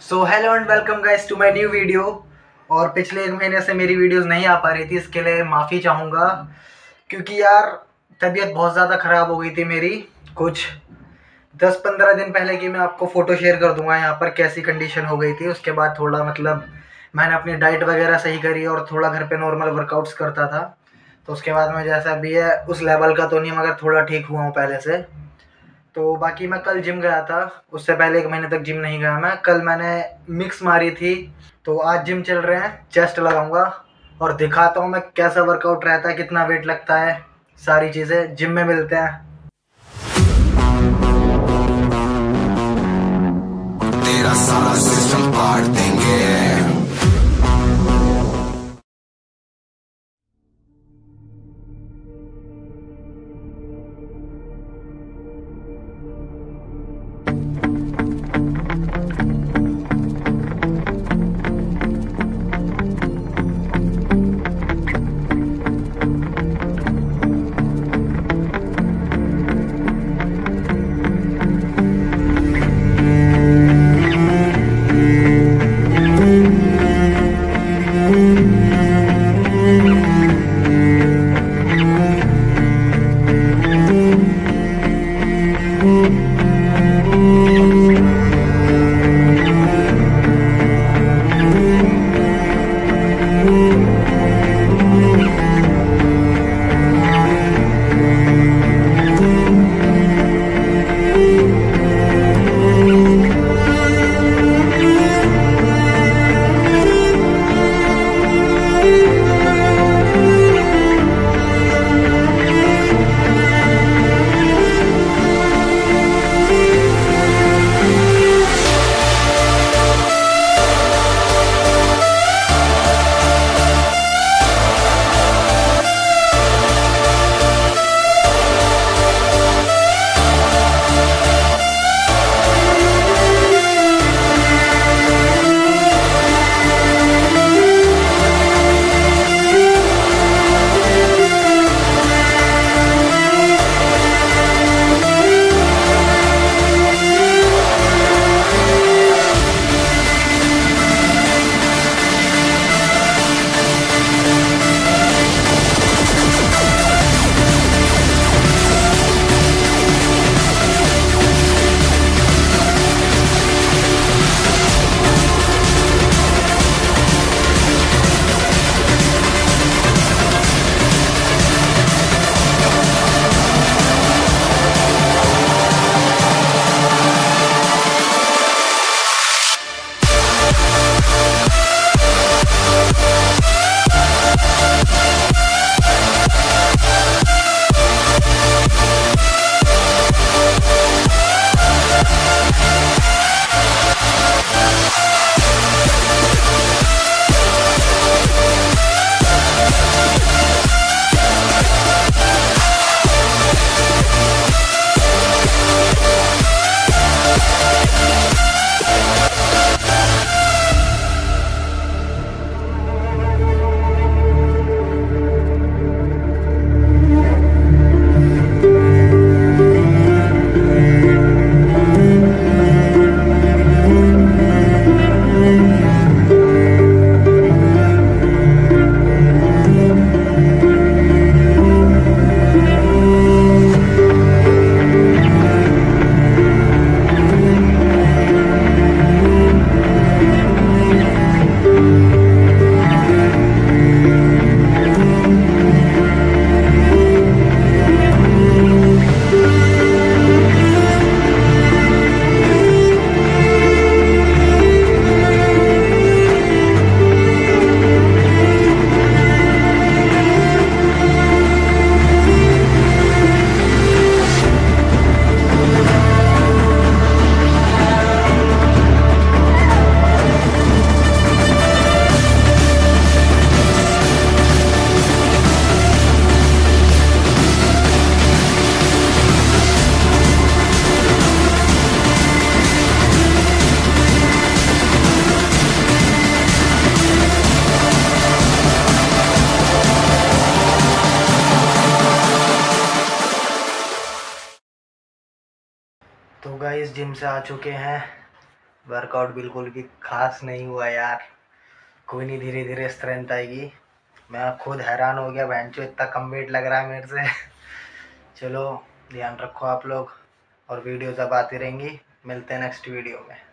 So hello and welcome guys to my new video और पिछले एक महीने से मेरी वीडियोस नहीं आ पा रही थी, इसके लिए माफ़ी चाहूँगा। क्योंकि यार, तबीयत बहुत ज़्यादा ख़राब हो गई थी मेरी, कुछ दस पंद्रह दिन पहले की मैं आपको फ़ोटो शेयर कर दूँगा यहाँ पर कैसी कंडीशन हो गई थी। उसके बाद थोड़ा मतलब मैंने अपनी डाइट वगैरह सही करी और थोड़ा घर पर नॉर्मल वर्कआउट्स करता था। तो उसके बाद में जैसा भी है, उस लेवल का तो नहीं, मगर थोड़ा ठीक हुआ हूँ पहले से। तो बाकी मैं कल जिम गया था, उससे पहले एक महीने तक जिम नहीं गया मैं। कल मैंने मिक्स मारी थी तो आज जिम चल रहे हैं, चेस्ट लगाऊँगा और दिखाता हूँ मैं कैसा वर्कआउट रहता है, कितना वेट लगता है, सारी चीज़ें जिम में मिलते हैं। तेरा सारा सिस्टम पाड़ देंगे। तो गाइस जिम से आ चुके हैं। वर्कआउट बिल्कुल भी खास नहीं हुआ यार। कोई नहीं धीरे धीरे स्ट्रेंथ आएगी। मैं खुद हैरान हो गया बहन चो इतना कम वेट लग रहा है मेरे से। चलो, ध्यान रखो आप लोग। और वीडियो अब आती रहेंगी। मिलते हैं नेक्स्ट वीडियो में।